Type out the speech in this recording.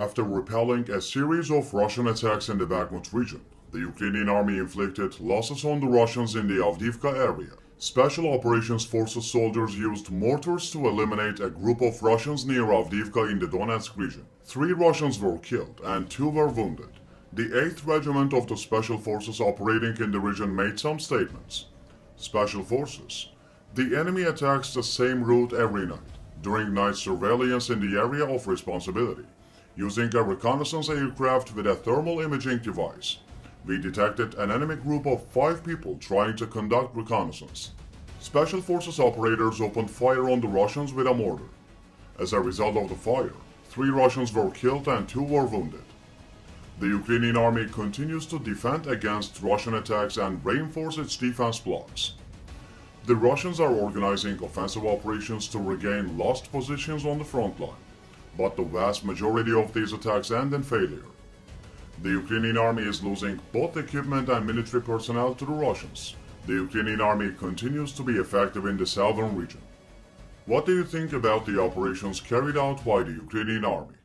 After repelling a series of Russian attacks in the Bakhmut region, the Ukrainian army inflicted losses on the Russians in the Avdiivka area. Special Operations Forces soldiers used mortars to eliminate a group of Russians near Avdiivka in the Donetsk region. Three Russians were killed and two were wounded. The 8th Regiment of the Special Forces operating in the region made some statements. Special Forces. The enemy attacks the same route every night, during night surveillance in the area of responsibility. Using a reconnaissance aircraft with a thermal imaging device, we detected an enemy group of five people trying to conduct reconnaissance. Special Forces operators opened fire on the Russians with a mortar. As a result of the fire, three Russians were killed and two were wounded. The Ukrainian army continues to defend against Russian attacks and reinforce its defense blocks. The Russians are organizing offensive operations to regain lost positions on the front line but the vast majority of these attacks end in failure. The Ukrainian army is losing both equipment and military personnel to the Russians. The Ukrainian army continues to be effective in the southern region. What do you think about the operations carried out by the Ukrainian army?